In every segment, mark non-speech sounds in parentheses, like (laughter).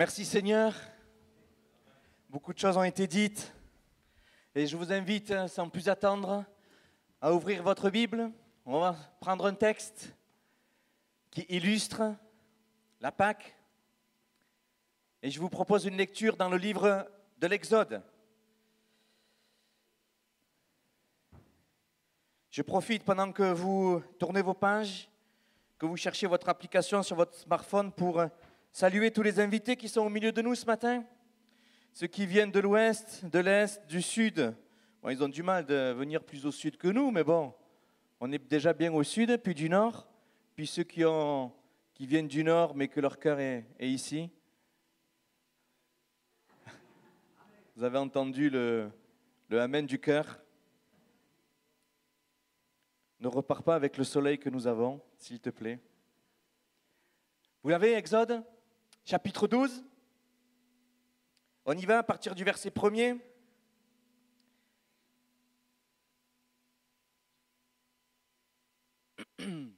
Merci Seigneur. Beaucoup de choses ont été dites. Et je vous invite, sans plus attendre, à ouvrir votre Bible. On va prendre un texte qui illustre la Pâque. Et je vous propose une lecture dans le livre de l'Exode. Je profite pendant que vous tournez vos pages, que vous cherchez votre application sur votre smartphone pour saluer tous les invités qui sont au milieu de nous ce matin. Ceux qui viennent de l'ouest, de l'est, du sud. Ils ont du mal de venir plus au sud que nous, mais bon, on est déjà bien au sud, puis du nord. Puis ceux qui, viennent du nord, mais que leur cœur est, est ici. Vous avez entendu le, le Amen du cœur? Ne repars pas avec le soleil que nous avons, s'il te plaît. Vous l'avez, Exode, chapitre 12 On y va à partir du verset 1er. (clears throat)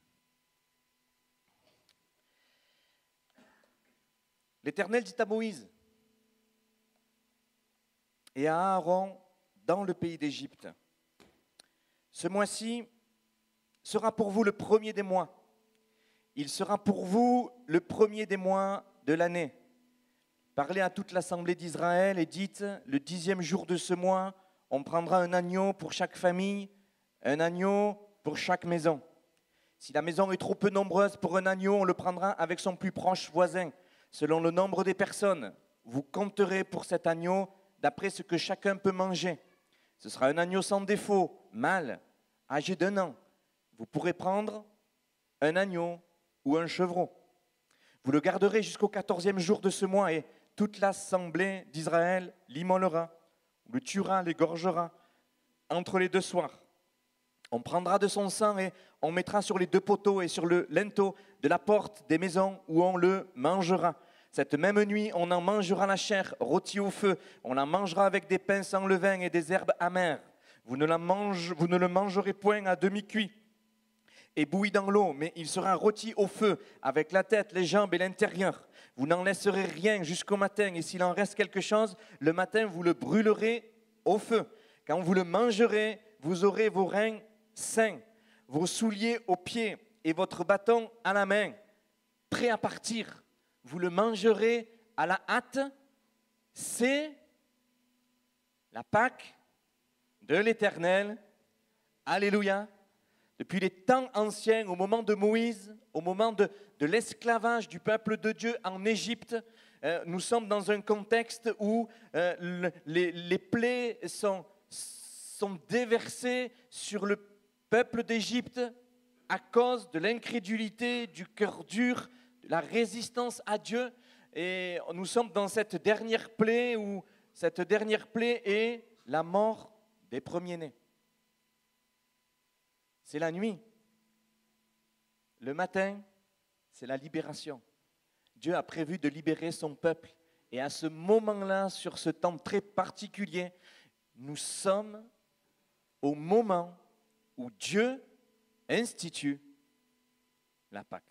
L'Éternel dit à Moïse et à Aaron dans le pays d'Égypte, ce mois-ci, sera pour vous le premier des mois. Il sera pour vous le premier des mois de l'année. Parlez à toute l'assemblée d'Israël et dites, le dixième jour de ce mois, on prendra un agneau pour chaque famille, un agneau pour chaque maison. Si la maison est trop peu nombreuse pour un agneau, on le prendra avec son plus proche voisin, selon le nombre des personnes. Vous compterez pour cet agneau d'après ce que chacun peut manger. Ce sera un agneau sans défaut, mâle, âgé d'un an. Vous pourrez prendre un agneau ou un chevreau. Vous le garderez jusqu'au quatorzième jour de ce mois et toute l'assemblée d'Israël l'immolera, le tuera, l'égorgera entre les deux soirs. On prendra de son sang et on mettra sur les deux poteaux et sur le linteau de la porte des maisons où on le mangera. Cette même nuit, on en mangera la chair rôtie au feu. On la mangera avec des pains sans levain et des herbes amères. Vous ne, vous ne le mangerez point à demi-cuit et bouilli dans l'eau, mais il sera rôti au feu avec la tête, les jambes et l'intérieur. Vous n'en laisserez rien jusqu'au matin, et s'il en reste quelque chose, le matin vous le brûlerez au feu. Quand vous le mangerez, vous aurez vos reins sains, vos souliers aux pieds et votre bâton à la main, prêt à partir. Vous le mangerez à la hâte. C'est la Pâque de l'Éternel. Alléluia depuis les temps anciens, au moment de Moïse, au moment de, l'esclavage du peuple de Dieu en Égypte, euh, nous sommes dans un contexte où euh, les, plaies sont, sont déversées sur le peuple d'Égypte à cause de l'incrédulité, du cœur dur, de la résistance à Dieu. Et nous sommes dans cette dernière plaie où cette dernière plaie est la mort des premiers-nés c'est la nuit. Le matin, c'est la libération. Dieu a prévu de libérer son peuple. Et à ce moment-là, sur ce temps très particulier, nous sommes au moment où Dieu institue la Pâque.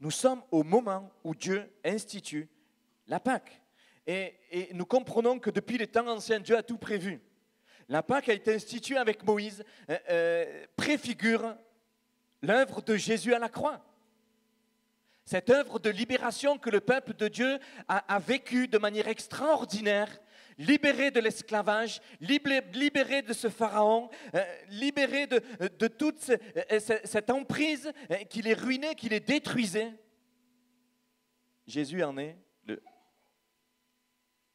Nous sommes au moment où Dieu institue la Pâque. Et, et, nous comprenons que depuis les temps anciens, Dieu a tout prévu. La Pâque a été instituée avec Moïse, euh, euh, préfigure l'œuvre de Jésus à la croix. Cette œuvre de libération que le peuple de Dieu a, vécue de manière extraordinaire, libéré de l'esclavage, libéré de ce pharaon, euh, libéré de, toute cette emprise qui les ruinait, qui les détruisait. Jésus en est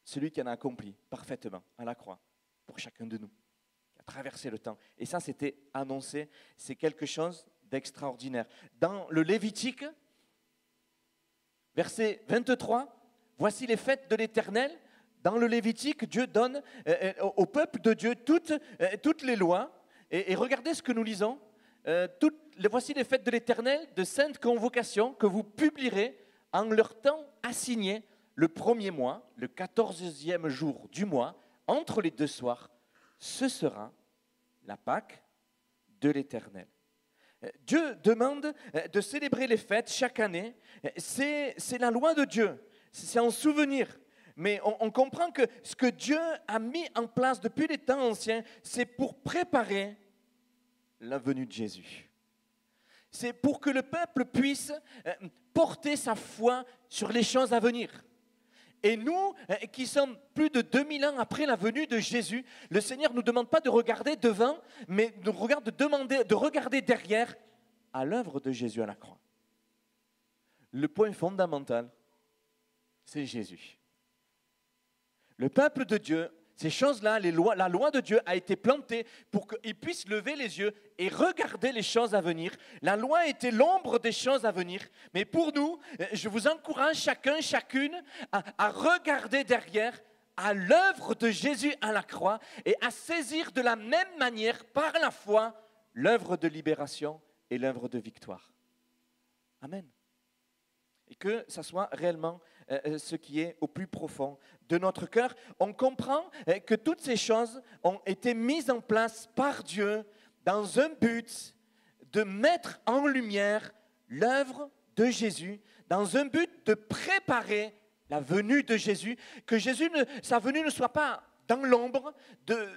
celui qui en a accompli parfaitement à la croix pour chacun de nous, qui a traversé le temps. Et ça, c'était annoncé, c'est quelque chose d'extraordinaire. Dans le Lévitique, verset 23, voici les fêtes de l'Éternel. Dans le Lévitique, Dieu donne euh, euh, au peuple de Dieu toutes, euh, les lois. Et, regardez ce que nous lisons. voici les fêtes de l'Éternel, de saintes convocations que vous publierez en leur temps assigné le premier mois, le quatorzième jour du mois, entre les deux soirs, ce sera la Pâque de l'Éternel. Dieu demande de célébrer les fêtes chaque année. C'est la loi de Dieu. C'est en souvenir. Mais on, on, comprend que ce que Dieu a mis en place depuis les temps anciens, c'est pour préparer la venue de Jésus. C'est pour que le peuple puisse porter sa foi sur les choses à venir. Et nous, euh, qui sommes plus de 2000 ans après la venue de Jésus, le Seigneur ne nous demande pas de regarder devant, mais nous regarde de, de regarder derrière à l'œuvre de Jésus à la croix. Le point fondamental, c'est Jésus. Le peuple de Dieu ces choses-là, la loi de Dieu a été plantée pour qu'ils puissent lever les yeux et regarder les choses à venir. La loi était l'ombre des choses à venir. Mais pour nous, euh, je vous encourage chacun, chacune, à, regarder derrière à l'œuvre de Jésus à la croix et à saisir de la même manière, par la foi, l'œuvre de libération et l'œuvre de victoire. Amen. Et que ça soit réellement ce qui est au plus profond de notre cœur, on comprend euh, que toutes ces choses ont été mises en place par Dieu dans un but de mettre en lumière l'œuvre de Jésus, dans un but de préparer la venue de Jésus, que Jésus, sa venue ne soit pas dans l'ombre, de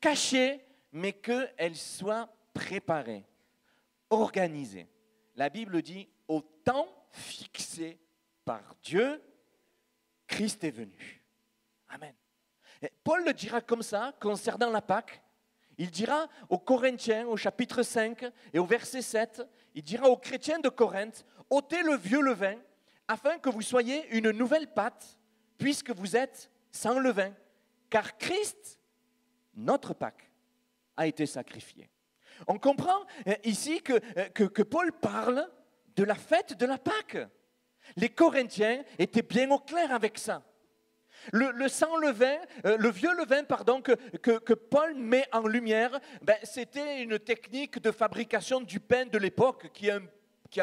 cachée, mais qu'elle soit préparée, organisée. La Bible dit au temps fixé par Dieu, Christ est venu. Amen. Paul le dira comme ça concernant la Pâque. Il dira aux Corinthiens au chapitre 5 et au verset 7, il dira aux chrétiens de Corinthe, ôtez le vieux levain afin que vous soyez une nouvelle pâte puisque vous êtes sans levain, car Christ, notre Pâque, a été sacrifié. On comprend euh, ici euh, que Paul parle de la fête de la Pâque. Les Corinthiens étaient bien au clair avec ça. Le, sang levain, euh, le vieux levain, pardon, que, que, Paul met en lumière, ben, c'était une technique de fabrication du pain de l'époque qui, a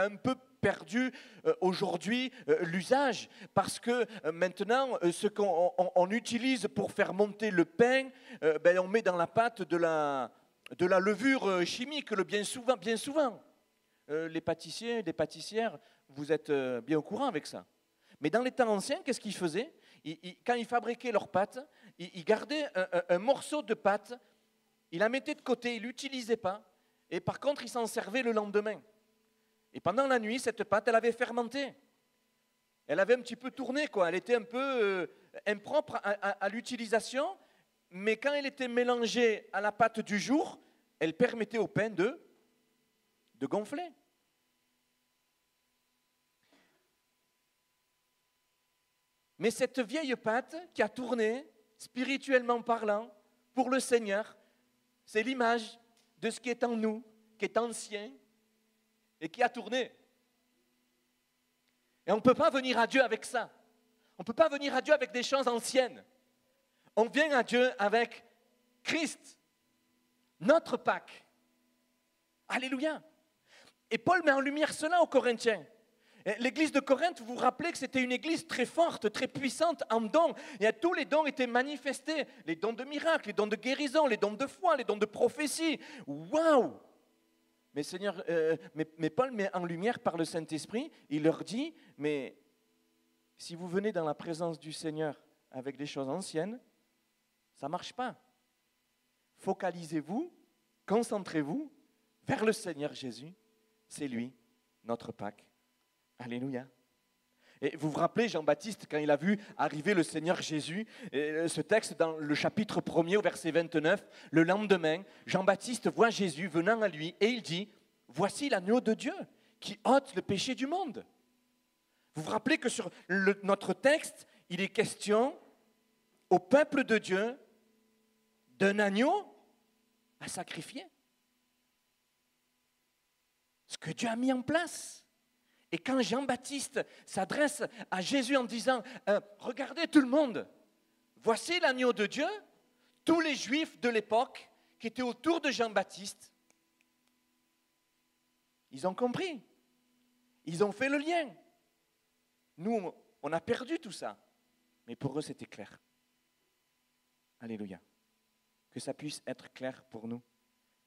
un peu perdu euh, aujourd'hui euh, l'usage parce que maintenant ce qu'on utilise pour faire monter le pain, ben, on met dans la pâte de la, de la levure chimique le bien souvent. Bien souvent. les pâtissiers, les pâtissières vous êtes euh, bien au courant avec ça. Mais dans les temps anciens, qu'est-ce qu'ils faisaient? Quand ils fabriquaient leurs pâtes, ils, gardaient un, morceau de pâte, ils la mettaient de côté, ils ne l'utilisaient pas, et par contre, ils s'en servaient le lendemain. Et pendant la nuit, cette pâte, elle avait fermenté. Elle avait un petit peu tourné, quoi. Elle était un peu euh, impropre à, l'utilisation, mais quand elle était mélangée à la pâte du jour, elle permettait au pain de, de gonfler. Mais cette vieille pâte qui a tourné, spirituellement parlant, pour le Seigneur, c'est l'image de ce qui est en nous, qui est ancien et qui a tourné. Et on ne peut pas venir à Dieu avec ça. On ne peut pas venir à Dieu avec des choses anciennes. On vient à Dieu avec Christ, notre Pâque. Alléluia. Et Paul met en lumière cela aux Corinthiens. L'église de Corinthe, vous vous rappelez que c'était une église très forte, très puissante en dons. Et tous les dons étaient manifestés. Les dons de miracles, les dons de guérison, les dons de foi, les dons de prophétie. Waouh mais, euh, mais, Paul met en lumière par le Saint-Esprit, il leur dit, mais si vous venez dans la présence du Seigneur avec des choses anciennes, ça ne marche pas. Focalisez-vous, concentrez-vous vers le Seigneur Jésus. C'est lui, notre Pâque. Alléluia. Et vous vous rappelez Jean-Baptiste quand il a vu arriver le Seigneur Jésus, ce texte dans le chapitre 1er au verset 29, le lendemain, Jean-Baptiste voit Jésus venant à lui et il dit, voici l'agneau de Dieu qui ôte le péché du monde. Vous vous rappelez que sur notre texte, il est question au peuple de Dieu d'un agneau à sacrifier. Ce que Dieu a mis en place. Et quand Jean-Baptiste s'adresse à Jésus en disant, euh, regardez tout le monde, voici l'agneau de Dieu, tous les juifs de l'époque qui étaient autour de Jean-Baptiste, ils ont compris, ils ont fait le lien. Nous, on a perdu tout ça, mais pour eux, c'était clair. Alléluia. Que ça puisse être clair pour nous.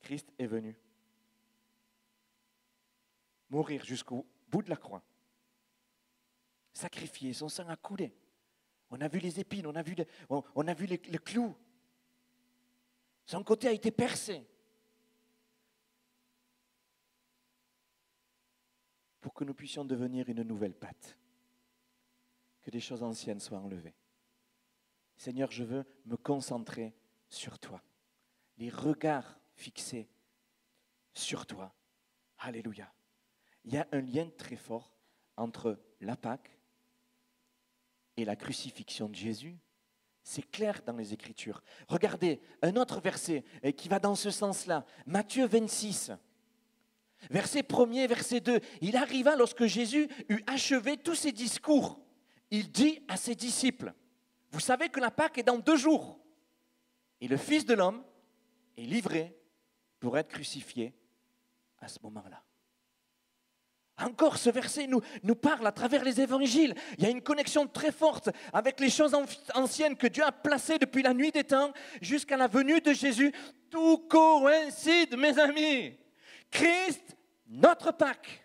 Christ est venu. mourir jusqu'au de la croix, sacrifié, son sang a coulé. On a vu les épines, on a vu, on, a vu les, les clous. Son côté a été percé. Pour que nous puissions devenir une nouvelle pâte. Que des choses anciennes soient enlevées. Seigneur, je veux me concentrer sur toi. Les regards fixés sur toi. Alléluia. Il y a un lien très fort entre la Pâque et la crucifixion de Jésus. C'est clair dans les Écritures. Regardez un autre verset euh, qui va dans ce sens-là. Matthieu 26. Verset 1er, verset 2. Il arriva lorsque Jésus eut achevé tous ses discours. Il dit à ses disciples, vous savez que la Pâque est dans deux jours. Et le Fils de l'homme est livré pour être crucifié à ce moment-là. Encore, ce verset nous, parle à travers les évangiles. Il y a une connexion très forte avec les choses anciennes que Dieu a placées depuis la nuit des temps jusqu'à la venue de Jésus. Tout coïncide, mes amis. Christ, notre Pâque.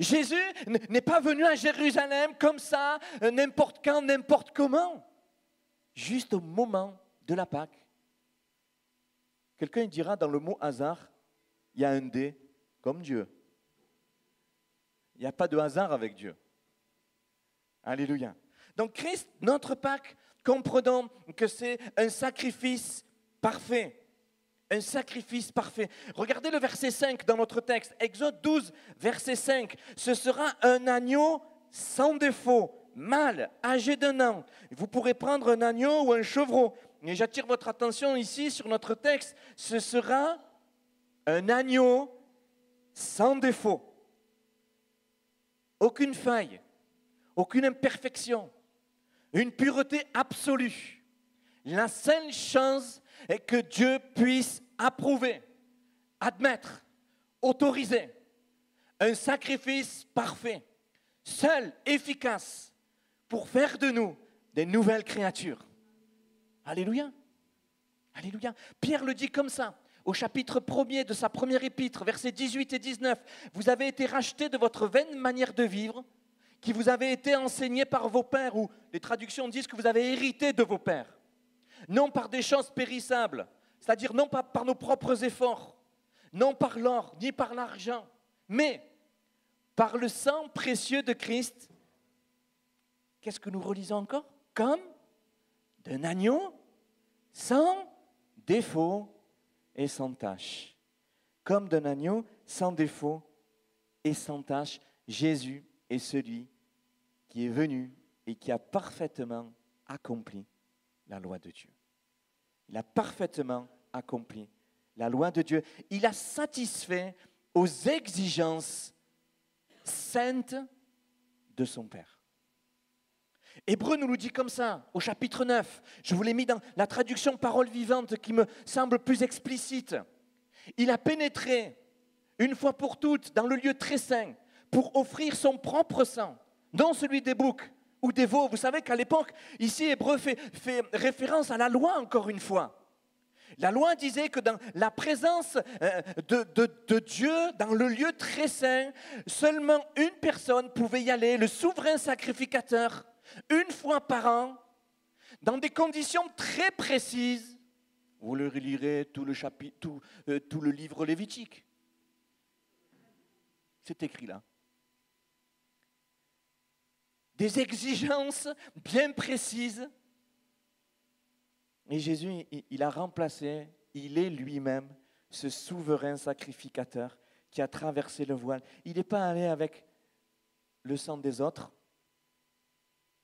Jésus n'est pas venu à Jérusalem comme ça, n'importe quand, n'importe comment. Juste au moment de la Pâque. Quelqu'un dira dans le mot hasard, il y a un dé comme Dieu. Il n'y a pas de hasard avec Dieu. Alléluia. Donc Christ, notre Pâque, comprenons que c'est un sacrifice parfait. Un sacrifice parfait. Regardez le verset 5 dans notre texte. Exode 12, verset 5. Ce sera un agneau sans défaut, mâle, âgé d'un an. Vous pourrez prendre un agneau ou un chevreau. Et j'attire votre attention ici sur notre texte. Ce sera un agneau sans défaut, aucune faille, aucune imperfection, une pureté absolue. La seule chance est que Dieu puisse approuver, admettre, autoriser un sacrifice parfait, seul, efficace, pour faire de nous des nouvelles créatures. Alléluia. Alléluia. Pierre le dit comme ça au chapitre 1er de sa première épître, versets 18 et 19, vous avez été rachetés de votre vaine manière de vivre, qui vous avait été enseignée par vos pères, ou les traductions disent que vous avez hérité de vos pères, non par des choses périssables, c'est-à-dire non pas par nos propres efforts, non par l'or, ni par l'argent, mais par le sang précieux de Christ. Qu'est-ce que nous relisons encore? Comme d'un agneau sans défaut et sans tache. Comme d'un agneau sans défaut et sans tache, Jésus est celui qui est venu et qui a parfaitement accompli la loi de Dieu. Il a parfaitement accompli la loi de Dieu. Il a satisfait aux exigences saintes de son Père. Hébreu nous le dit comme ça, au chapitre 9. Je vous l'ai mis dans la traduction parole vivante qui me semble plus explicite. Il a pénétré une fois pour toutes dans le lieu très saint pour offrir son propre sang, non celui des boucs ou des veaux. Vous savez qu'à l'époque, ici, Hébreu fait, référence à la loi encore une fois. La loi disait que dans la présence euh, de, Dieu, dans le lieu très saint, seulement une personne pouvait y aller, le souverain sacrificateur une fois par an, dans des conditions très précises. Vous le lirez tout le, chapitre, tout, euh, tout le livre lévitique. C'est écrit là. Des exigences bien précises. Et Jésus, il a remplacé, il est lui-même ce souverain sacrificateur qui a traversé le voile. Il n'est pas allé avec le sang des autres,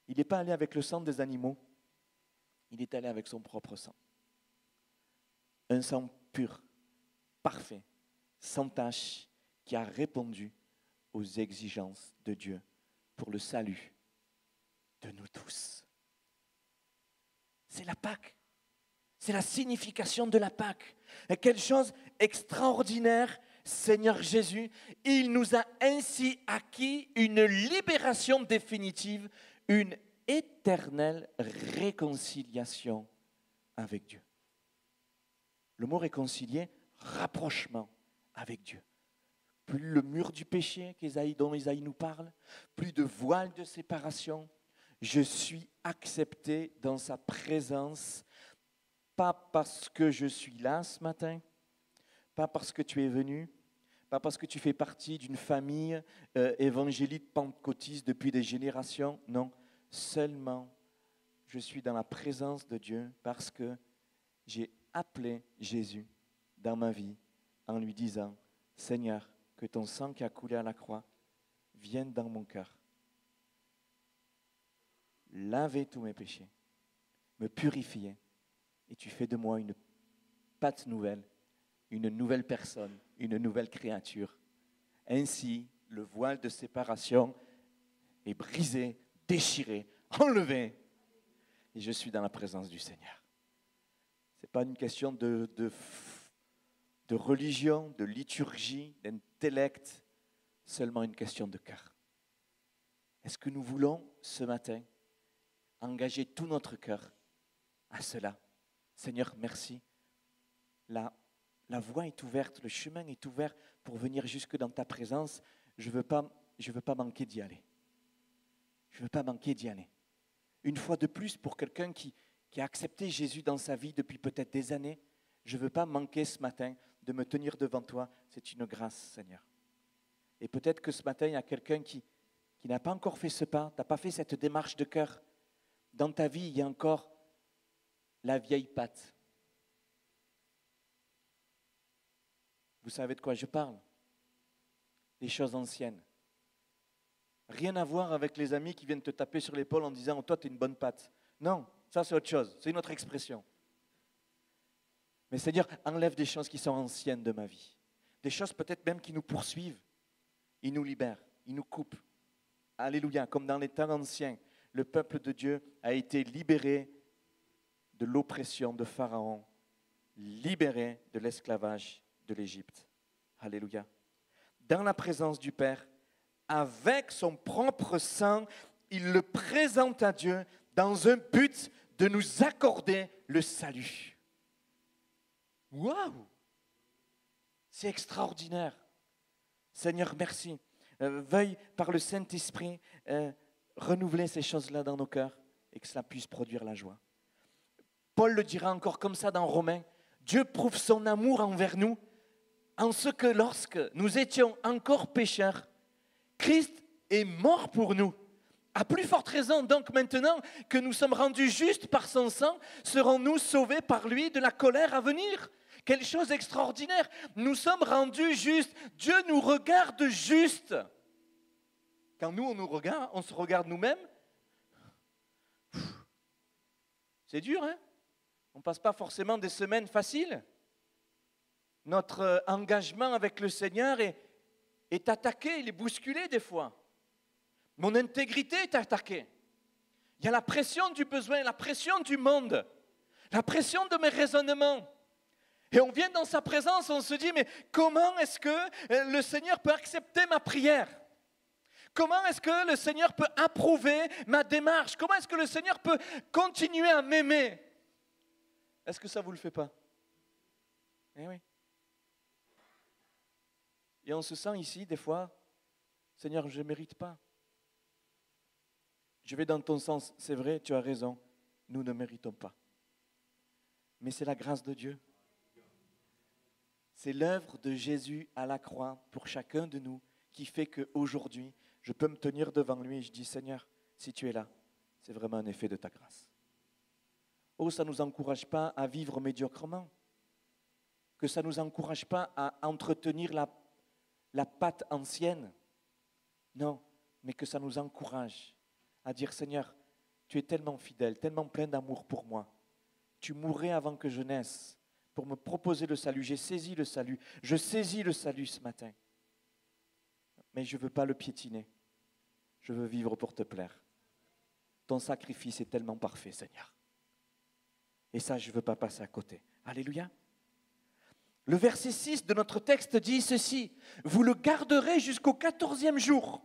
il n'est pas allé avec le sang des animaux, il est allé avec son propre sang. Un sang pur, parfait, sans tache, qui a répondu aux exigences de Dieu pour le salut de nous tous. C'est la Pâque. C'est la signification de la Pâque. Et quelle chose extraordinaire, Seigneur Jésus, il nous a ainsi acquis une libération définitive une éternelle réconciliation avec Dieu. Le mot réconcilier, rapprochement avec Dieu. plus le mur du péché dont Isaïe nous parle, plus de voile de séparation. Je suis accepté dans sa présence, pas parce que je suis là ce matin, pas parce que tu es venu, pas parce que tu fais partie d'une famille euh, évangélique pentecôtiste depuis des générations, non, seulement je suis dans la présence de Dieu parce que j'ai appelé Jésus dans ma vie en lui disant, Seigneur, que ton sang qui a coulé à la croix vienne dans mon cœur. Laver tous mes péchés, me purifier, et tu fais de moi une pâte nouvelle, une nouvelle personne, une nouvelle créature. Ainsi, le voile de séparation est brisé, déchiré, (laughs) enlevé, et je suis dans la présence du Seigneur. Ce n'est pas une question de, religion, de liturgie, d'intellect, seulement une question de cœur. Est-ce que nous voulons ce matin engager tout notre cœur à cela? Seigneur, merci. La, voie est ouverte, le chemin est ouvert pour venir jusque dans ta présence. Je ne veux pas manquer d'y aller. Je ne veux pas manquer d'y aller. Une fois de plus, pour quelqu'un qui, a accepté Jésus dans sa vie depuis peut-être des années, je ne veux pas manquer ce matin de me tenir devant toi. C'est une grâce, Seigneur. Et peut-être que ce matin, il y a quelqu'un qui, qui n'a pas encore fait ce pas, tu n'as pas fait cette démarche de cœur. Dans ta vie, il y a encore la vieille patte. Vous savez de quoi je parle? Les choses anciennes. Rien à voir avec les amis qui viennent te taper sur l'épaule en disant Toi, tu es une bonne patte. Non, ça c'est autre chose, c'est une autre expression. Mais c'est-à-dire, enlève des choses qui sont anciennes de ma vie. Des choses peut-être même qui nous poursuivent. Ils nous libèrent, ils nous coupent. Alléluia, comme dans les temps anciens, le peuple de Dieu a été libéré de l'oppression de Pharaon, libéré de l'esclavage de l'Égypte. Alléluia. Dans la présence du Père, avec son propre sang, il le présente à Dieu dans un but de nous accorder le salut. Waouh C'est extraordinaire. Seigneur, merci. Euh, veuille par le Saint-Esprit euh, renouveler ces choses-là dans nos cœurs et que cela puisse produire la joie. Paul le dira encore comme ça dans Romains. Dieu prouve son amour envers nous en ce que lorsque nous étions encore pécheurs, Christ est mort pour nous. À plus forte raison, donc maintenant que nous sommes rendus justes par son sang, serons-nous sauvés par lui de la colère à venir? Quelle chose extraordinaire Nous sommes rendus justes. Dieu nous regarde juste. Quand nous, on nous regarde, on se regarde nous-mêmes. C'est dur, hein? On ne passe pas forcément des semaines faciles. Notre euh, engagement avec le Seigneur est, est attaqué, il est bousculé des fois. Mon intégrité est attaquée. Il y a la pression du besoin, la pression du monde, la pression de mes raisonnements. Et on vient dans sa présence, on se dit, mais comment est-ce que euh, le Seigneur peut accepter ma prière? Comment est-ce que le Seigneur peut approuver ma démarche? Comment est-ce que le Seigneur peut continuer à m'aimer? Est-ce que ça ne vous le fait pas? Eh oui. Et on se sent ici, des fois, Seigneur, je ne mérite pas. Je vais dans ton sens, c'est vrai, tu as raison, nous ne méritons pas. Mais c'est la grâce de Dieu. C'est l'œuvre de Jésus à la croix pour chacun de nous qui fait qu'aujourd'hui, je peux me tenir devant lui et je dis, Seigneur, si tu es là, c'est vraiment un effet de ta grâce. Oh, ça ne nous encourage pas à vivre médiocrement, que ça ne nous encourage pas à entretenir la, la patte ancienne. Non, mais que ça nous encourage à dire Seigneur, tu es tellement fidèle, tellement plein d'amour pour moi. Tu mourrais avant que je naisse pour me proposer le salut. J'ai saisi le salut. Je saisis le salut ce matin. Mais je ne veux pas le piétiner. Je veux vivre pour te plaire. Ton sacrifice est tellement parfait, Seigneur. Et ça, je ne veux pas passer à côté. Alléluia. Le verset 6 de notre texte dit ceci. Vous le garderez jusqu'au quatorzième jour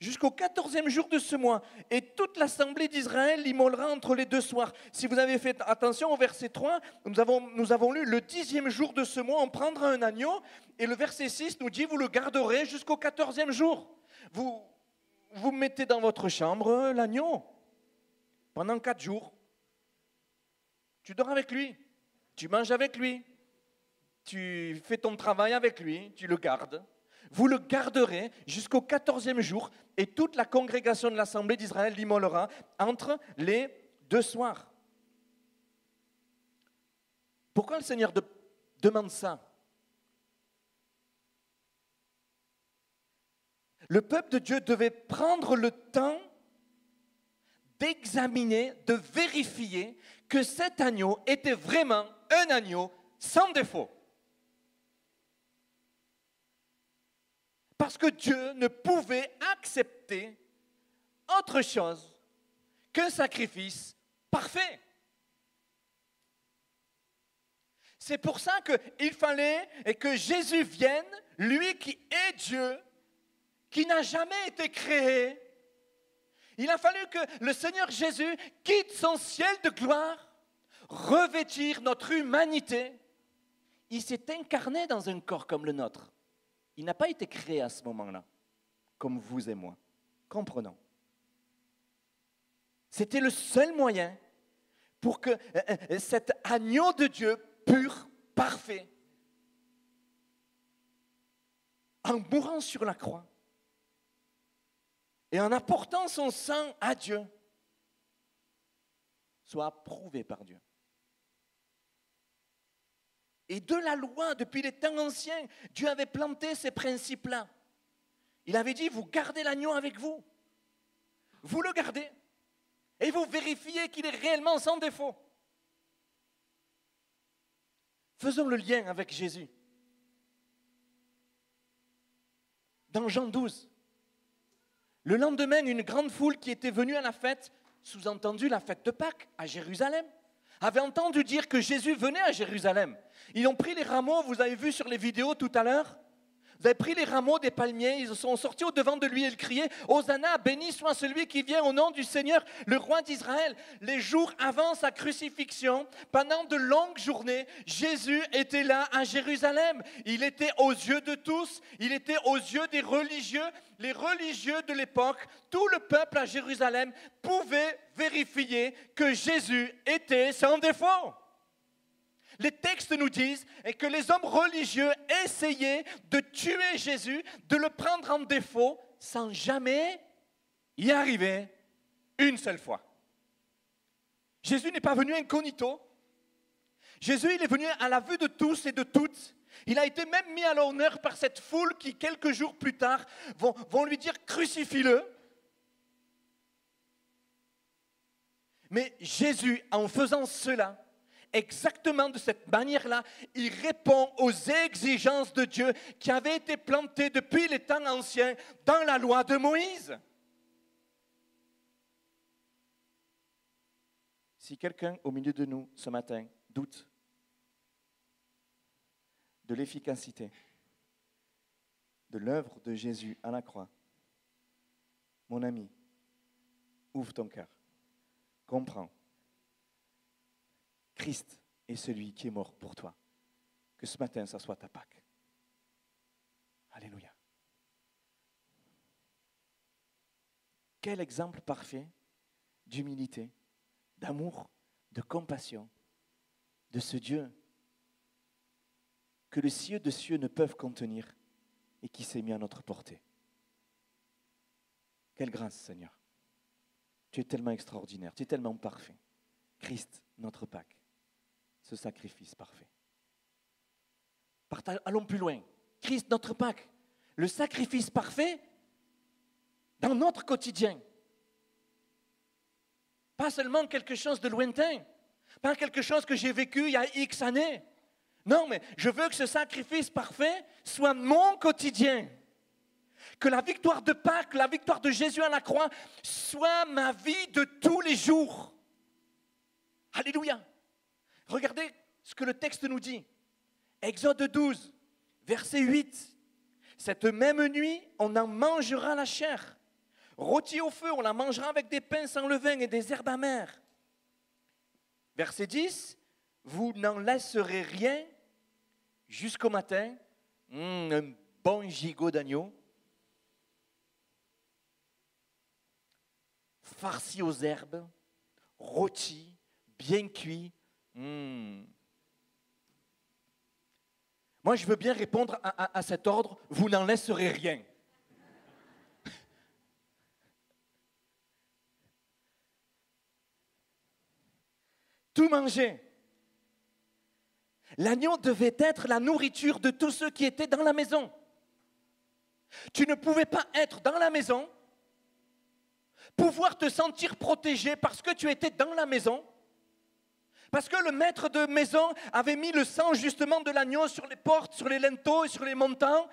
jusqu'au quatorzième jour de ce mois, et toute l'assemblée d'Israël l'immolera entre les deux soirs. Si vous avez fait attention au verset 3, nous avons, lu le dixième jour de ce mois, on prendra un agneau, et le verset 6 nous dit, vous le garderez jusqu'au quatorzième jour. Vous, vous mettez dans votre chambre l'agneau pendant quatre jours. Tu dors avec lui, tu manges avec lui, tu fais ton travail avec lui, tu le gardes. Vous le garderez jusqu'au quatorzième jour et toute la congrégation de l'Assemblée d'Israël l'immolera entre les deux soirs. Pourquoi le Seigneur demande ça? Le peuple de Dieu devait prendre le temps d'examiner, de vérifier que cet agneau était vraiment un agneau sans défaut. Parce que Dieu ne pouvait accepter autre chose qu'un sacrifice parfait. C'est pour ça qu'il fallait que Jésus vienne, lui qui est Dieu, qui n'a jamais été créé. Il a fallu que le Seigneur Jésus quitte son ciel de gloire, revêtir notre humanité. Il s'est incarné dans un corps comme le nôtre. Il n'a pas été créé à ce moment-là, comme vous et moi. Comprenons. C'était le seul moyen pour que euh, euh, cet agneau de Dieu pur, parfait, en mourant sur la croix et en apportant son sang à Dieu, soit approuvé par Dieu et de la loi depuis les temps anciens. Dieu avait planté ces principes-là. Il avait dit, vous gardez l'agneau avec vous. Vous le gardez. Et vous vérifiez qu'il est réellement sans défaut. Faisons le lien avec Jésus. Dans Jean 12, le lendemain, une grande foule qui était venue à la fête, sous-entendu la fête de Pâques à Jérusalem, avait entendu dire que Jésus venait à Jérusalem. Ils ont pris les rameaux, vous avez vu sur les vidéos tout à l'heure, vous avez pris les rameaux des palmiers, ils sont sortis au devant de lui et ils criaient Hosanna, béni soit celui qui vient au nom du Seigneur, le roi d'Israël. Les jours avant sa crucifixion, pendant de longues journées, Jésus était là à Jérusalem. Il était aux yeux de tous, il était aux yeux des religieux. Les religieux de l'époque, tout le peuple à Jérusalem pouvait vérifier que Jésus était sans défaut les textes nous disent que les hommes religieux essayaient de tuer Jésus, de le prendre en défaut, sans jamais y arriver une seule fois. Jésus n'est pas venu incognito. Jésus, il est venu à la vue de tous et de toutes. Il a été même mis à l'honneur par cette foule qui, quelques jours plus tard, vont, lui dire crucifie-le. Mais Jésus, en faisant cela, exactement de cette manière-là, il répond aux exigences de Dieu qui avaient été plantées depuis les temps anciens dans la loi de Moïse. Si quelqu'un au milieu de nous ce matin doute de l'efficacité de l'œuvre de Jésus à la croix, mon ami, ouvre ton cœur, comprends Christ est celui qui est mort pour toi. Que ce matin, ça soit ta Pâque. Alléluia. Quel exemple parfait d'humilité, d'amour, de compassion de ce Dieu que les cieux de cieux ne peuvent contenir et qui s'est mis à notre portée. Quelle grâce, Seigneur. Tu es tellement extraordinaire, tu es tellement parfait. Christ, notre Pâque ce sacrifice parfait. allons plus loin. Christ, notre Pâque, le sacrifice parfait dans notre quotidien. Pas seulement quelque chose de lointain, pas quelque chose que j'ai vécu il y a X années. Non, mais je veux que ce sacrifice parfait soit mon quotidien. Que la victoire de Pâques, la victoire de Jésus à la croix, soit ma vie de tous les jours. Alléluia. Regardez ce que le texte nous dit. Exode 12, verset 8. Cette même nuit, on en mangera la chair. rôtie au feu, on la mangera avec des pains sans levain et des herbes amères. Verset 10, vous n'en laisserez rien jusqu'au matin, Hum, un bon gigot d'agneau, farci aux herbes, rôti, bien cuit. Hum. Moi, je veux bien répondre à, à cet ordre, vous n'en laisserez rien. (laughs) Tout manger. L'agneau devait être la nourriture de tous ceux qui étaient dans la maison. Tu ne pouvais pas être dans la maison, pouvoir te sentir protégé parce que tu étais dans la maison, parce que le maître de maison avait mis le sang justement de l'agneau sur les portes, sur les linteaux et sur les montants.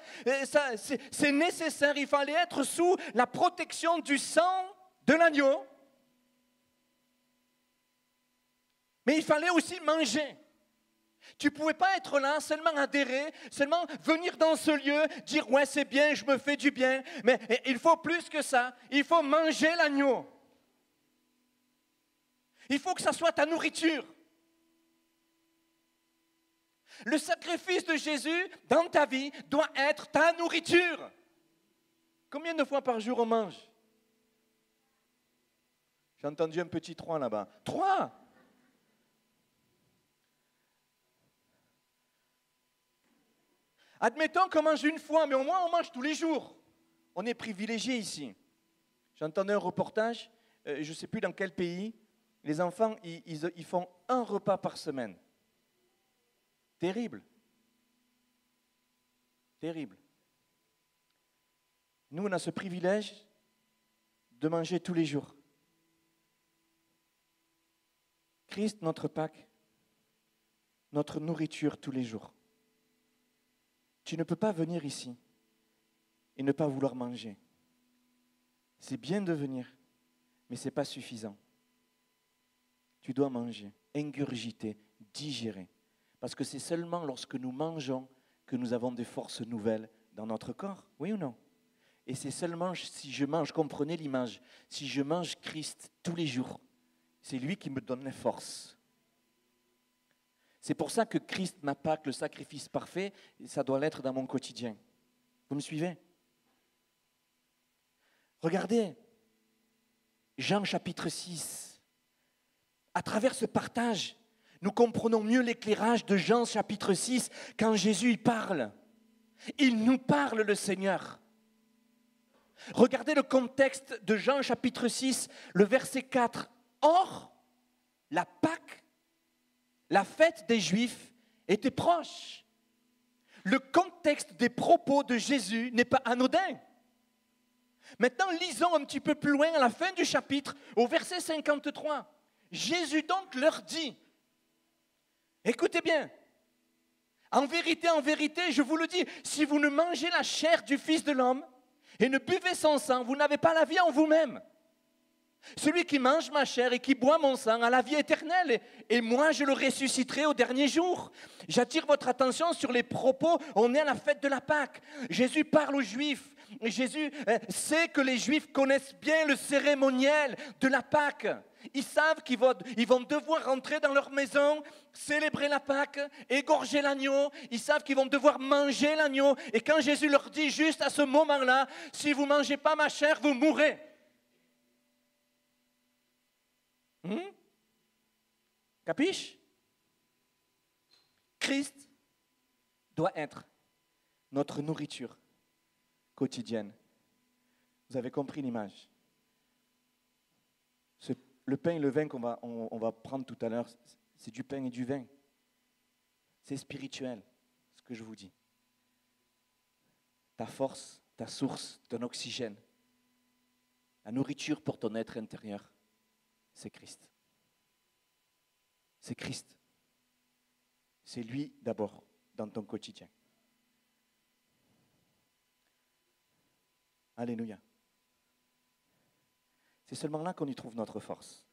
C'est nécessaire, il fallait être sous la protection du sang de l'agneau. Mais il fallait aussi manger. Tu ne pouvais pas être là, seulement adhérer, seulement venir dans ce lieu, dire ouais c'est bien, je me fais du bien. Mais il faut plus que ça. Il faut manger l'agneau. Il faut que ça soit ta nourriture. Le sacrifice de Jésus dans ta vie doit être ta nourriture. Combien de fois par jour on mange? J'ai entendu un petit trois là-bas. Trois? Admettons qu'on mange une fois, mais au moins on mange tous les jours. On est privilégié ici. J'entendais un reportage, euh, je ne sais plus dans quel pays, les enfants, ils, font un repas par semaine. Terrible. Terrible. Nous, on a ce privilège de manger tous les jours. Christ, notre Pâque, notre nourriture tous les jours. Tu ne peux pas venir ici et ne pas vouloir manger. C'est bien de venir, mais ce n'est pas suffisant. Tu dois manger, ingurgiter, digérer. Parce que c'est seulement lorsque nous mangeons que nous avons des forces nouvelles dans notre corps, oui ou non? Et c'est seulement si je mange, comprenez l'image, si je mange Christ tous les jours, c'est lui qui me donne les forces. C'est pour ça que Christ, ma Pâque, le sacrifice parfait, ça doit l'être dans mon quotidien. Vous me suivez? Regardez, Jean chapitre 6. À travers ce partage, nous comprenons mieux l'éclairage de Jean chapitre 6 quand Jésus y parle. Il nous parle, le Seigneur. Regardez le contexte de Jean chapitre 6, le verset 4. Or, la Pâque la fête des Juifs était proche. Le contexte des propos de Jésus n'est pas anodin. Maintenant, lisons un petit peu plus loin à la fin du chapitre, au verset 53. Jésus donc leur dit, écoutez bien, en vérité, en vérité, je vous le dis, si vous ne mangez la chair du Fils de l'homme et ne buvez son sang, vous n'avez pas la vie en vous-même. Celui qui mange ma chair et qui boit mon sang a la vie éternelle, et moi je le ressusciterai au dernier jour. J'attire votre attention sur les propos, on est à la fête de la Pâque. Jésus parle aux Juifs. Jésus euh, sait que les Juifs connaissent bien le cérémoniel de la Pâque. Ils savent qu'ils vont, devoir rentrer dans leur maison, célébrer la Pâque, égorger l'agneau. Ils savent qu'ils vont devoir manger l'agneau. Et quand Jésus leur dit juste à ce moment-là, si vous ne mangez pas ma chair, vous mourrez. Hmm? Capiche? Christ doit être notre nourriture quotidienne. Vous avez compris l'image? Le pain et le vin qu'on va, prendre tout à l'heure, c'est du pain et du vin. C'est spirituel, ce que je vous dis. Ta force, ta source, ton oxygène, la nourriture pour ton être intérieur c'est Christ. C'est Christ. C'est lui d'abord dans ton quotidien. Alléluia. C'est seulement là qu'on y trouve notre force.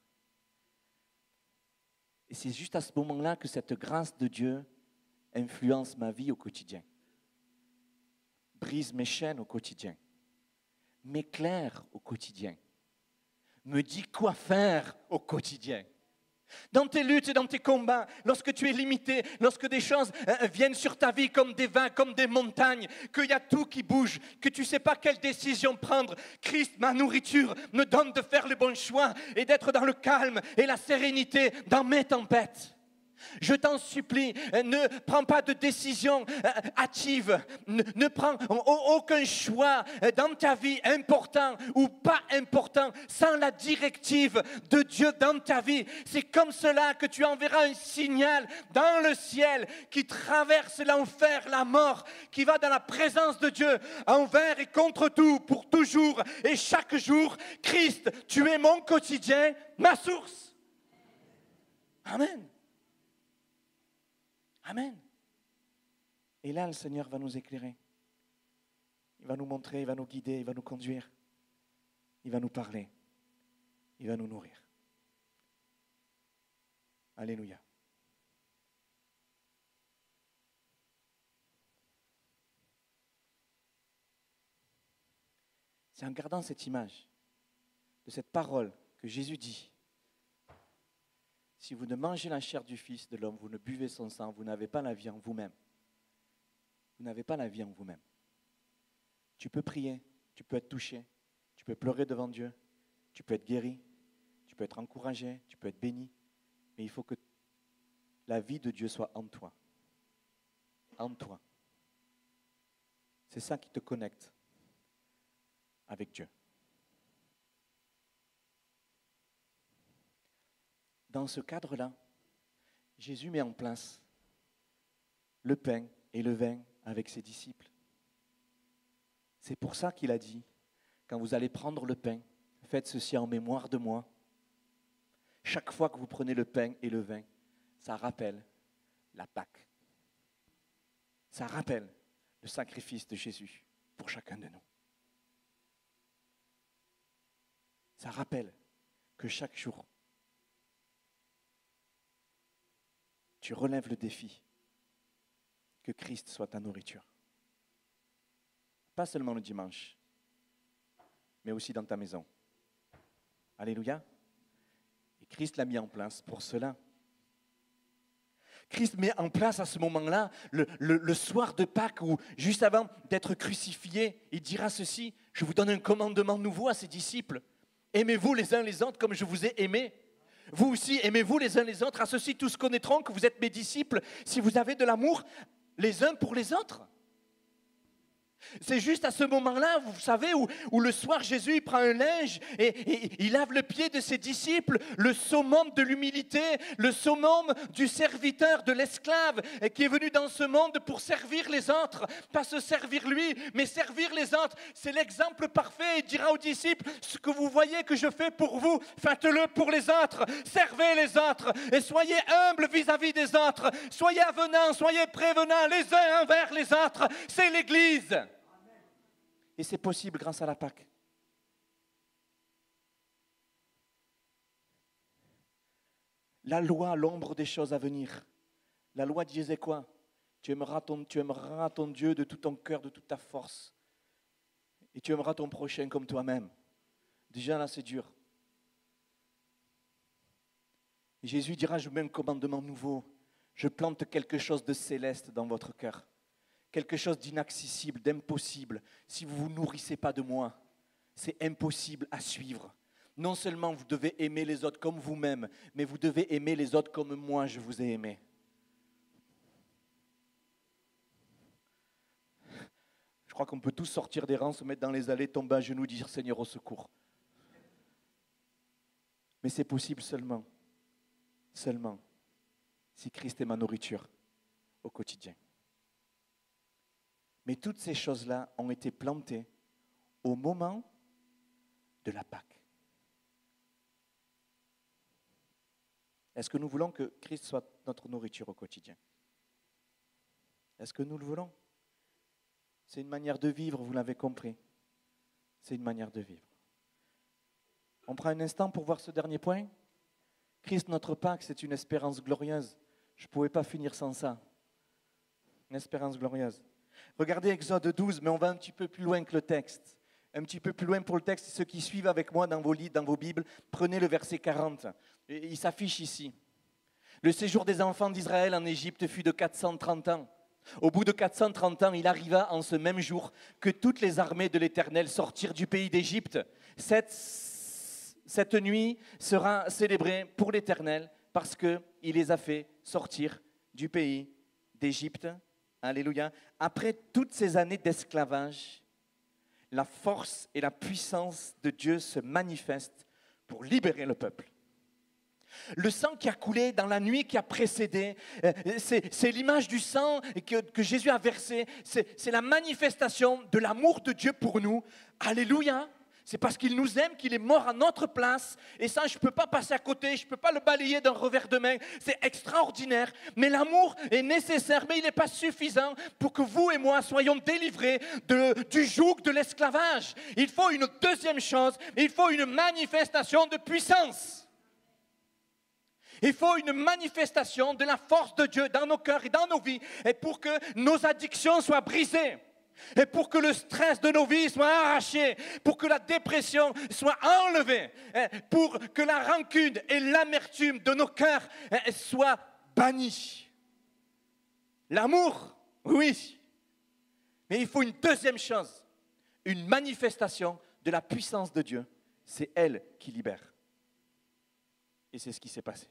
Et c'est juste à ce moment-là que cette grâce de Dieu influence ma vie au quotidien, brise mes chaînes au quotidien, m'éclaire au quotidien, me dit quoi faire au quotidien. Dans tes luttes et dans tes combats, lorsque tu es limité, lorsque des choses euh, viennent sur ta vie comme des vins, comme des montagnes, qu'il y a tout qui bouge, que tu ne sais pas quelle décision prendre, Christ, ma nourriture, me donne de faire le bon choix et d'être dans le calme et la sérénité dans mes tempêtes. Je t'en supplie, ne prends pas de décision euh, hâtive, ne, prends aucun choix euh, dans ta vie important ou pas important sans la directive de Dieu dans ta vie. C'est comme cela que tu enverras un signal dans le ciel qui traverse l'enfer, la mort, qui va dans la présence de Dieu envers et contre tout, pour toujours et chaque jour. Christ, tu es mon quotidien, ma source. Amen. Amen. Et là, le Seigneur va nous éclairer. Il va nous montrer, il va nous guider, il va nous conduire. Il va nous parler. Il va nous nourrir. Alléluia. C'est en gardant cette image, de cette parole que Jésus dit, si vous ne mangez la chair du Fils de l'homme, vous ne buvez son sang, vous n'avez pas la vie en vous-même. Vous n'avez pas la vie en vous-même. Tu peux prier, tu peux être touché, tu peux pleurer devant Dieu, tu peux être guéri, tu peux être encouragé, tu peux être béni, mais il faut que la vie de Dieu soit en toi. En toi. C'est ça qui te connecte avec Dieu. Dans ce cadre-là, Jésus met en place le pain et le vin avec ses disciples. C'est pour ça qu'il a dit, quand vous allez prendre le pain, faites ceci en mémoire de moi. Chaque fois que vous prenez le pain et le vin, ça rappelle la Pâque. Ça rappelle le sacrifice de Jésus pour chacun de nous. Ça rappelle que chaque jour, tu relèves le défi que Christ soit ta nourriture. Pas seulement le dimanche, mais aussi dans ta maison. Alléluia. Et Christ l'a mis en place pour cela. Christ met en place à ce moment-là, le, soir de Pâques, ou juste avant d'être crucifié, il dira ceci, je vous donne un commandement nouveau à ses disciples. Aimez-vous les uns les autres comme je vous ai aimé. Vous aussi, aimez-vous les uns les autres. À ceci, tous connaîtront que vous êtes mes disciples si vous avez de l'amour les uns pour les autres. C'est juste à ce moment-là, vous savez, où, le soir Jésus prend un linge et, il lave le pied de ses disciples, le summum de l'humilité, le summum du serviteur, de l'esclave qui est venu dans ce monde pour servir les autres, pas se servir lui, mais servir les autres. C'est l'exemple parfait. Il dira aux disciples, ce que vous voyez que je fais pour vous, faites-le pour les autres, servez les autres et soyez humbles vis-à-vis des autres, soyez avenants, soyez prévenants les uns envers les autres. C'est l'Église. Et c'est possible grâce à la Pâque. La loi, l'ombre des choses à venir. La loi disait quoi? Tu aimeras, ton, tu aimeras ton Dieu de tout ton cœur, de toute ta force. Et tu aimeras ton prochain comme toi-même. Déjà là, c'est dur. Jésus dira, je mets un commandement nouveau. Je plante quelque chose de céleste dans votre cœur quelque chose d'inaccessible, d'impossible. Si vous ne vous nourrissez pas de moi, c'est impossible à suivre. Non seulement vous devez aimer les autres comme vous-même, mais vous devez aimer les autres comme moi je vous ai aimé. Je crois qu'on peut tous sortir des rangs, se mettre dans les allées, tomber à genoux, dire Seigneur au secours. Mais c'est possible seulement, seulement, si Christ est ma nourriture au quotidien. Mais toutes ces choses-là ont été plantées au moment de la Pâque. Est-ce que nous voulons que Christ soit notre nourriture au quotidien? Est-ce que nous le voulons? C'est une manière de vivre, vous l'avez compris. C'est une manière de vivre. On prend un instant pour voir ce dernier point. Christ, notre Pâque, c'est une espérance glorieuse. Je ne pouvais pas finir sans ça. Une espérance glorieuse. Regardez Exode 12, mais on va un petit peu plus loin que le texte. un petit peu plus loin pour le texte, ceux qui suivent avec moi dans vos livres, dans vos Bibles, prenez le verset 40. Il s'affiche ici. Le séjour des enfants d'Israël en Égypte fut de 430 ans. Au bout de 430 ans, il arriva en ce même jour que toutes les armées de l'Éternel sortirent du pays d'Égypte. Cette, cette nuit sera célébrée pour l'Éternel parce qu'il les a fait sortir du pays d'Égypte. Alléluia. Après toutes ces années d'esclavage, la force et la puissance de Dieu se manifestent pour libérer le peuple. Le sang qui a coulé dans la nuit qui a précédé, euh, c'est l'image du sang que, Jésus a versé, c'est la manifestation de l'amour de Dieu pour nous. Alléluia. C'est parce qu'il nous aime qu'il est mort à notre place. Et ça, je ne peux pas passer à côté, je ne peux pas le balayer d'un revers de main. C'est extraordinaire. Mais l'amour est nécessaire, mais il n'est pas suffisant pour que vous et moi soyons délivrés du joug de l'esclavage. Il faut une deuxième chose, il faut une manifestation de puissance. Il faut une manifestation de la force de Dieu dans nos cœurs et dans nos vies, et pour que nos addictions soient brisées, et pour que le stress de nos vies soit arraché, pour que la dépression soit enlevée, pour que la rancune et l'amertume de nos cœurs soient bannies. L'amour, oui, mais il faut une deuxième chose, une manifestation de la puissance de Dieu. C'est elle qui libère. Et c'est ce qui s'est passé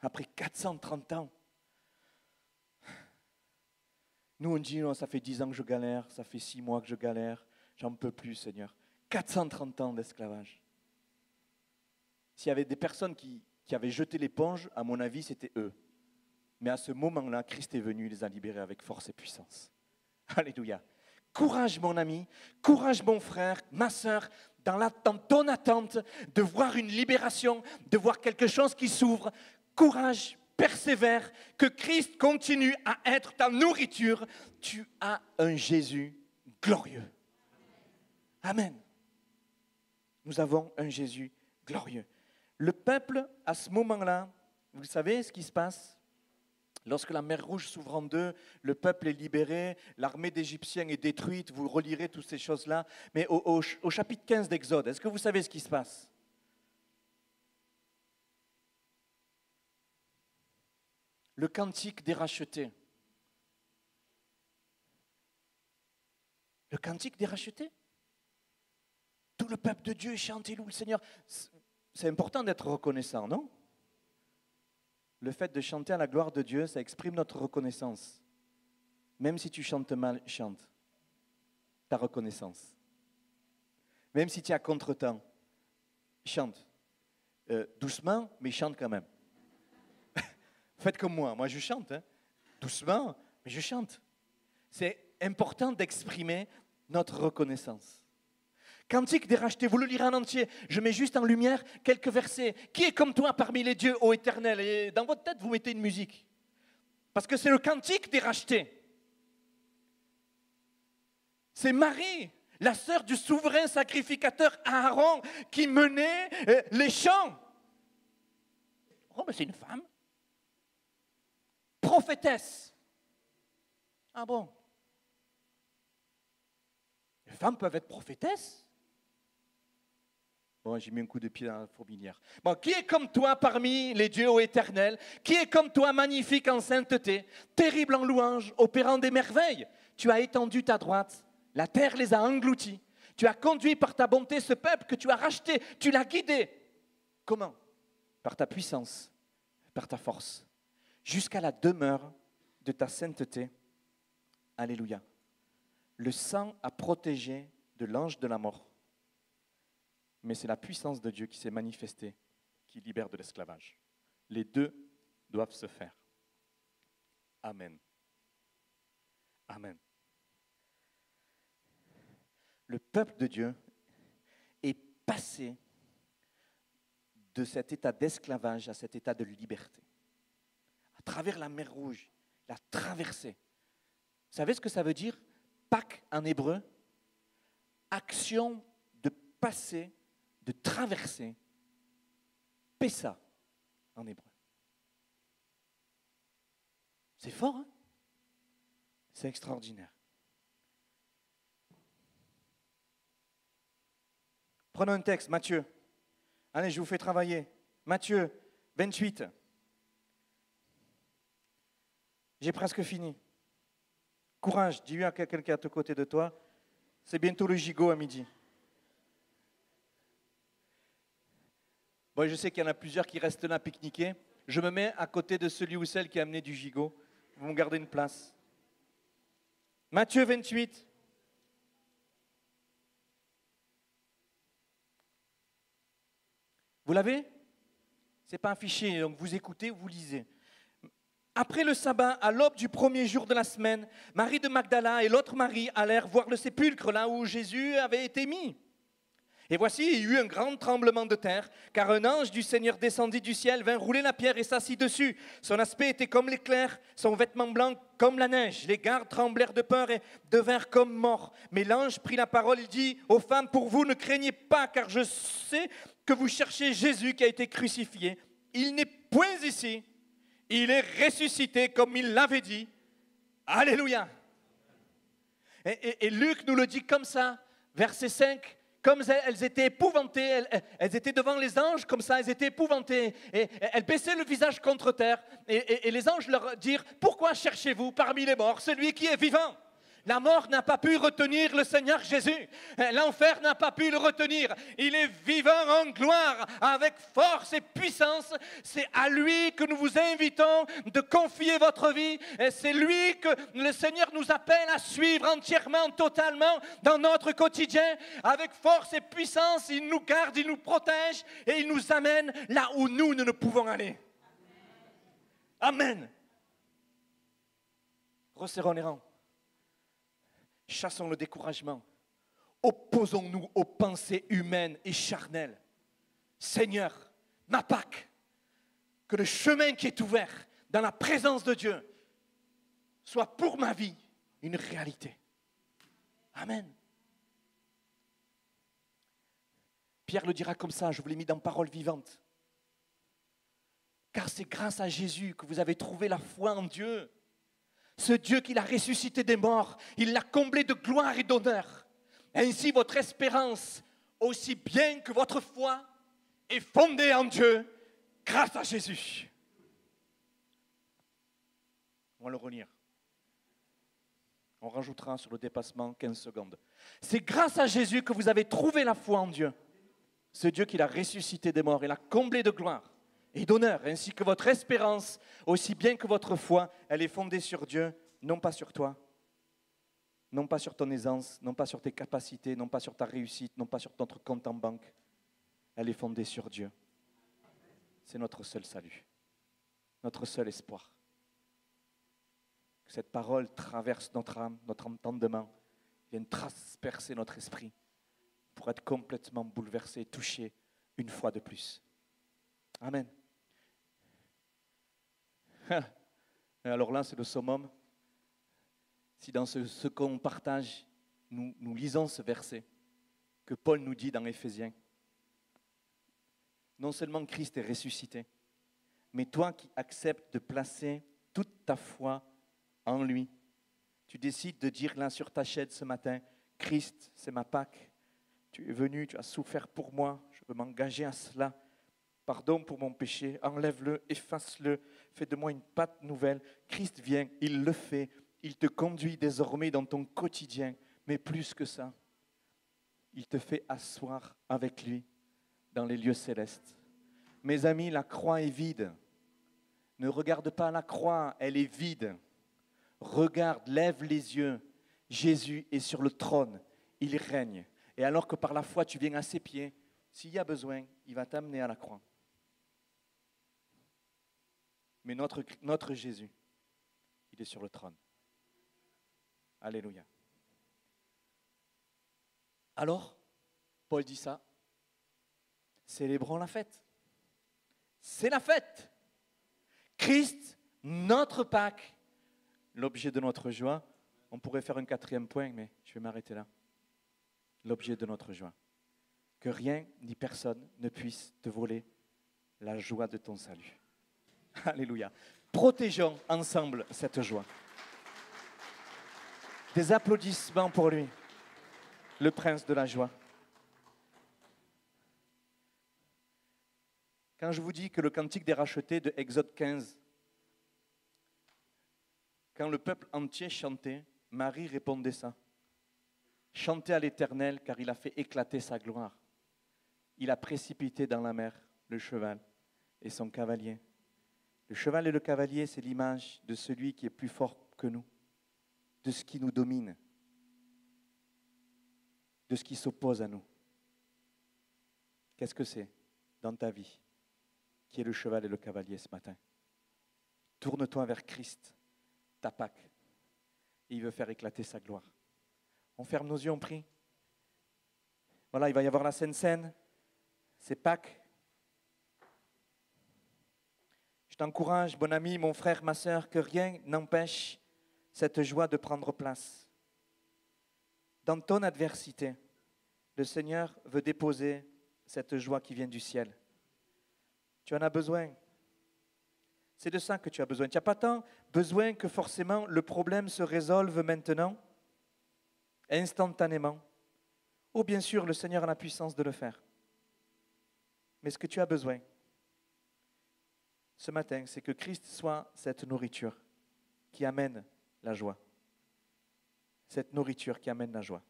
après 430 ans. Nous, on dit, non, ça fait 10 ans que je galère, ça fait 6 mois que je galère, j'en peux plus, Seigneur. 430 ans d'esclavage. S'il y avait des personnes qui, avaient jeté l'éponge, à mon avis, c'était eux. Mais à ce moment-là, Christ est venu, il les a libérés avec force et puissance. (laughs) Alléluia. Courage, mon ami, courage, mon frère, ma soeur, dans, la, dans ton attente de voir une libération, de voir quelque chose qui s'ouvre courage, persévère, que Christ continue à être ta nourriture. Tu as un Jésus glorieux. Amen. Nous avons un Jésus glorieux. Le peuple, à ce moment-là, vous savez ce qui se passe? Lorsque la mer Rouge s'ouvre en deux, le peuple est libéré, l'armée d'Égyptiens est détruite, vous relirez toutes ces choses-là. Mais au, au chapitre 15 d'Exode, est-ce que vous savez ce qui se passe? Le cantique des rachetés. Le cantique des rachetés Tout le peuple de Dieu chante et loue le Seigneur. C'est important d'être reconnaissant, non? Le fait de chanter à la gloire de Dieu, ça exprime notre reconnaissance. Même si tu chantes mal, chante ta reconnaissance. Même si tu es à contre-temps, chante. Euh, doucement, mais chante quand même. Faites comme moi, moi je chante, hein. doucement, mais je chante. C'est important d'exprimer notre reconnaissance. Cantique des rachetés, vous le lirez en entier. Je mets juste en lumière quelques versets. Qui est comme toi parmi les dieux, ô éternel? Et dans votre tête, vous mettez une musique. Parce que c'est le cantique des rachetés. C'est Marie, la sœur du souverain sacrificateur Aaron, qui menait euh, les chants. Oh, mais c'est une femme prophétesse. Ah bon? Les femmes peuvent être prophétesses Bon, j'ai mis un coup de pied dans la fourmilière. Bon, qui est comme toi parmi les dieux ô éternel Qui est comme toi magnifique en sainteté, terrible en louange, opérant des merveilles? Tu as étendu ta droite, la terre les a engloutis. Tu as conduit par ta bonté ce peuple que tu as racheté, tu l'as guidé. Comment? Par ta puissance, par ta force jusqu'à la demeure de ta sainteté. Alléluia. Le sang a protégé de l'ange de la mort, mais c'est la puissance de Dieu qui s'est manifestée, qui libère de l'esclavage. Les deux doivent se faire. Amen. Amen. Le peuple de Dieu est passé de cet état d'esclavage à cet état de liberté travers la mer Rouge. la a traversé. Vous savez ce que ça veut dire Pâques en hébreu? Action de passer, de traverser. Pessa en hébreu. C'est fort, hein? C'est extraordinaire. Prenons un texte, Matthieu. Allez, je vous fais travailler. Matthieu 28. J'ai presque fini. Courage, dis-lui à quelqu'un à côté de toi. C'est bientôt le gigot à midi. Bon, je sais qu'il y en a plusieurs qui restent là pique-niquer. Je me mets à côté de celui ou celle qui a amené du gigot. Vous me gardez une place. Matthieu 28. Vous l'avez? Ce n'est pas un fichier, donc vous écoutez, vous lisez. Après le sabbat, à l'aube du premier jour de la semaine, Marie de Magdala et l'autre Marie allèrent voir le sépulcre là où Jésus avait été mis. Et voici, il y eut un grand tremblement de terre, car un ange du Seigneur descendit du ciel, vint rouler la pierre et s'assit dessus. Son aspect était comme l'éclair, son vêtement blanc comme la neige. Les gardes tremblèrent de peur et devinrent comme morts. Mais l'ange prit la parole, il dit aux femmes, pour vous, ne craignez pas, car je sais que vous cherchez Jésus qui a été crucifié. Il n'est point ici, il est ressuscité comme il l'avait dit. Alléluia. Et, Luc nous le dit comme ça, verset 5 comme elles étaient épouvantées, elles, étaient devant les anges comme ça, elles étaient épouvantées, et elles baissaient le visage contre terre, et les anges leur dirent, pourquoi cherchez-vous parmi les morts celui qui est vivant? La mort n'a pas pu retenir le Seigneur Jésus. L'enfer n'a pas pu le retenir. Il est vivant en gloire avec force et puissance. C'est à lui que nous vous invitons de confier votre vie. Et c'est lui que le Seigneur nous appelle à suivre entièrement, totalement dans notre quotidien. Avec force et puissance, il nous garde, il nous protège et il nous amène là où nous, ne pouvons aller. Amen. Resserrons les rangs. Chassons le découragement. Opposons-nous aux pensées humaines et charnelles. Seigneur, ma Pâque, que le chemin qui est ouvert dans la présence de Dieu soit pour ma vie une réalité. Amen. Pierre le dira comme ça, je vous l'ai mis dans parole vivante. Car c'est grâce à Jésus que vous avez trouvé la foi en Dieu. Ce Dieu qui l'a ressuscité des morts, il l'a comblé de gloire et d'honneur. Ainsi, votre espérance, aussi bien que votre foi, est fondée en Dieu grâce à Jésus. On va le relire. On rajoutera sur le dépassement 15 secondes. C'est grâce à Jésus que vous avez trouvé la foi en Dieu. Ce Dieu qui l'a ressuscité des morts et l'a comblé de gloire et d'honneur, ainsi que votre espérance, aussi bien que votre foi, elle est fondée sur Dieu, non pas sur toi, non pas sur ton aisance, non pas sur tes capacités, non pas sur ta réussite, non pas sur notre compte en banque. Elle est fondée sur Dieu. C'est notre seul salut, notre seul espoir. Que cette parole traverse notre âme, notre entendement, vienne transpercer notre esprit pour être complètement bouleversé, touché une fois de plus. Amen. (laughs) Alors là, c'est le summum. Si dans ce, qu'on partage, nous, nous lisons ce verset que Paul nous dit dans Éphésiens, non seulement Christ est ressuscité, mais toi qui acceptes de placer toute ta foi en lui, tu décides de dire là sur ta chaise ce matin, Christ, c'est ma Pâque, tu es venu, tu as souffert pour moi, je veux m'engager à cela Pardon pour mon péché, enlève-le, efface-le, fais de moi une pâte nouvelle. Christ vient, il le fait, il te conduit désormais dans ton quotidien, mais plus que ça, il te fait asseoir avec lui dans les lieux célestes. Mes amis, la croix est vide. Ne regarde pas la croix, elle est vide. Regarde, lève les yeux. Jésus est sur le trône, il règne. Et alors que par la foi tu viens à ses pieds, s'il y a besoin, il va t'amener à la croix mais notre, Jésus, il est sur le trône. Alléluia. Alors, Paul dit ça, célébrons la fête. C'est la fête. Christ, notre Pâque, l'objet de notre joie. On pourrait faire un quatrième point, mais je vais m'arrêter là. L'objet de notre joie. Que rien ni personne ne puisse te voler la joie de ton salut. (laughs) Alléluia. Protégeons ensemble cette joie. Des applaudissements pour lui, le prince de la joie. Quand je vous dis que le cantique des rachetés de Exode 15, quand le peuple entier chantait, Marie répondait ça. Chantez à l'Éternel car il a fait éclater sa gloire. Il a précipité dans la mer le cheval et son cavalier. Le cheval et le cavalier, c'est l'image de celui qui est plus fort que nous, de ce qui nous domine, de ce qui s'oppose à nous. Qu'est-ce que c'est dans ta vie qui est le cheval et le cavalier ce matin? Tourne-toi vers Christ, ta Pâque, et il veut faire éclater sa gloire. On ferme nos yeux, on prie. Voilà, il va y avoir la scène scène. C'est Pâques. Je t'encourage, bon ami, mon frère, ma soeur, que rien n'empêche cette joie de prendre place. Dans ton adversité, le Seigneur veut déposer cette joie qui vient du ciel. Tu en as besoin. C'est de ça que tu as besoin. Tu n'as pas tant besoin que forcément le problème se résolve maintenant, instantanément. Ou bien sûr, le Seigneur a la puissance de le faire. Mais ce que tu as besoin ce matin, c'est que Christ soit cette nourriture qui amène la joie. Cette nourriture qui amène la joie.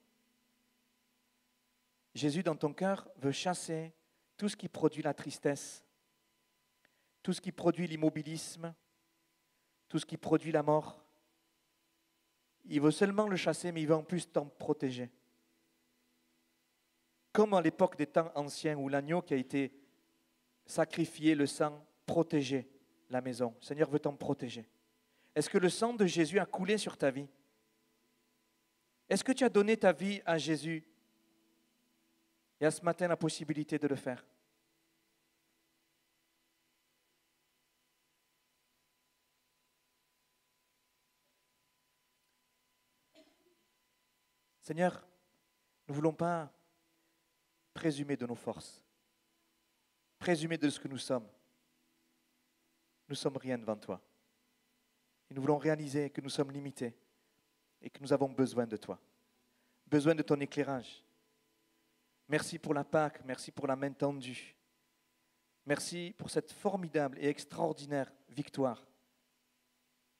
Jésus, dans ton cœur, veut chasser tout ce qui produit la tristesse, tout ce qui produit l'immobilisme, tout ce qui produit la mort. Il veut seulement le chasser, mais il veut en plus t'en protéger. Comme à l'époque des temps anciens où l'agneau qui a été sacrifié, le sang protégeait la maison. Seigneur veut t'en protéger. Est-ce que le sang de Jésus a coulé sur ta vie? Est-ce que tu as donné ta vie à Jésus? Il y ce matin la possibilité de le faire. Seigneur, nous ne voulons pas présumer de nos forces, présumer de ce que nous sommes. Nous sommes rien devant toi. Et nous voulons réaliser que nous sommes limités et que nous avons besoin de toi, besoin de ton éclairage, Merci pour la Pâque, merci pour la main tendue. Merci pour cette formidable et extraordinaire victoire.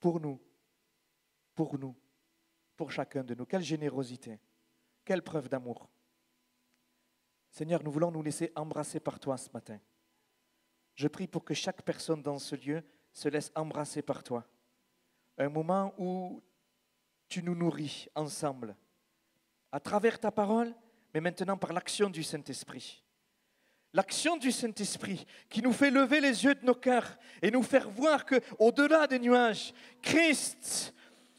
Pour nous, pour nous, pour chacun de nous. Quelle générosité, quelle preuve d'amour. Seigneur, nous voulons nous laisser embrasser par toi ce matin. Je prie pour que chaque personne dans ce lieu se laisse embrasser par toi. Un moment où tu nous nourris ensemble, à travers ta parole mais maintenant par l'action du Saint-Esprit. L'action du Saint-Esprit qui nous fait lever les yeux de nos cœurs et nous faire voir que au-delà des nuages, Christ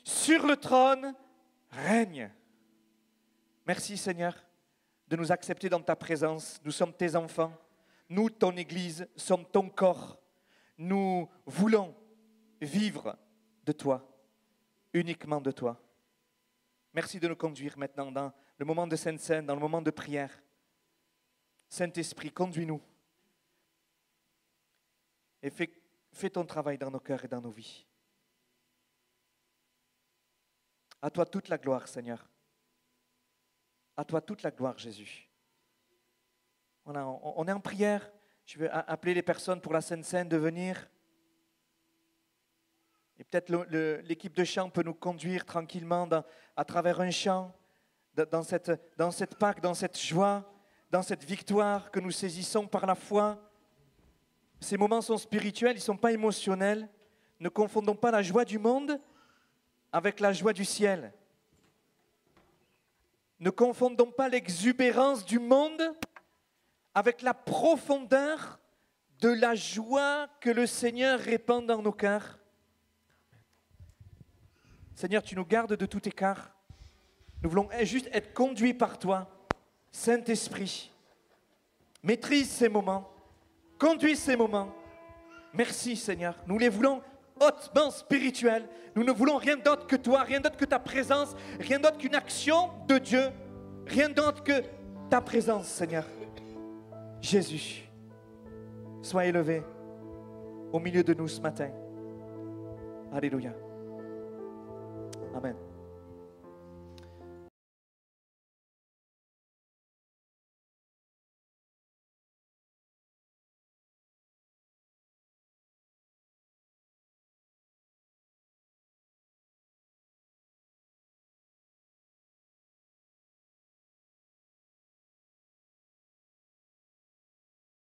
sur le trône règne. Merci Seigneur de nous accepter dans ta présence. Nous sommes tes enfants. Nous, ton Église, sommes ton corps. Nous voulons vivre de toi, uniquement de toi. Merci de nous conduire maintenant dans le moment de Sainte Seine, dans le moment de prière. Saint-Esprit, conduis-nous. Et fais, ton travail dans nos cœurs et dans nos vies. À toi toute la gloire, Seigneur. À toi toute la gloire, Jésus. On, est en prière. Je vais appeler les personnes pour la Sainte de venir. Et peut-être l'équipe de chant peut nous conduire tranquillement à travers un chant, dans cette, dans cette Pâque, dans cette joie, dans cette victoire que nous saisissons par la foi. Ces moments sont spirituels, ils ne sont pas émotionnels. Ne confondons pas la joie du monde avec la joie du ciel. Ne confondons pas l'exubérance du monde avec la profondeur de la joie que le Seigneur répand dans nos cœurs. Seigneur, tu nous gardes de tout écart. Nous voulons juste être conduits par toi. Saint-Esprit, maîtrise ces moments, conduis ces moments. Merci Seigneur. Nous les voulons hautement spirituels. Nous ne voulons rien d'autre que toi, rien d'autre que ta présence, rien d'autre qu'une action de Dieu, rien d'autre que ta présence Seigneur. Jésus, sois élevé au milieu de nous ce matin. Alléluia. Amen.